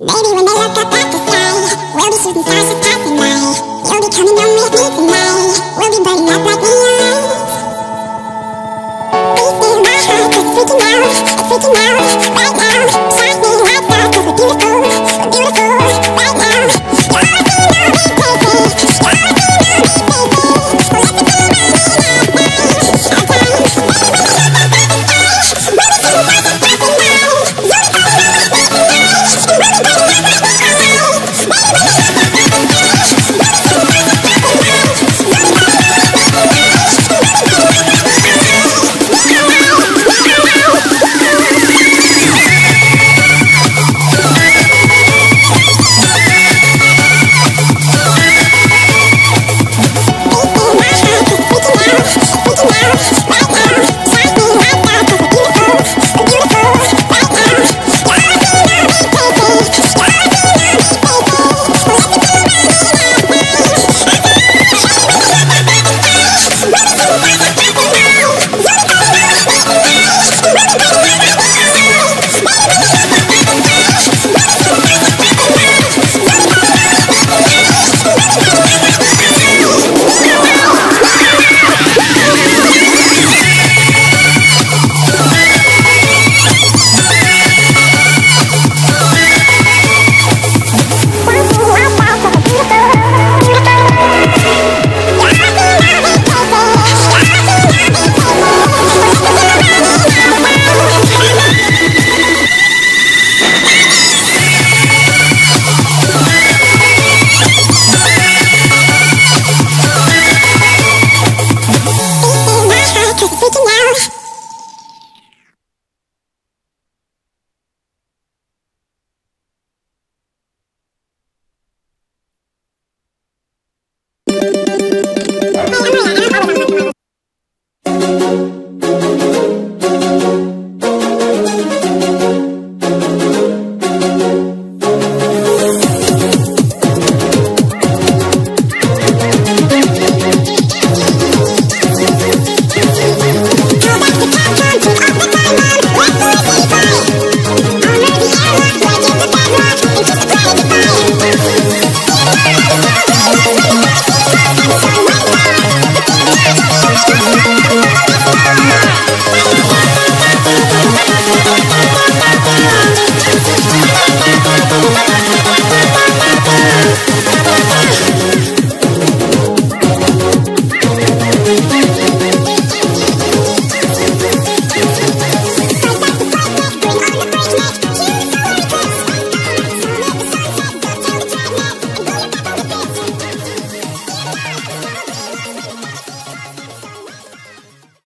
Maybe when they look up at the sky, we'll be shooting stars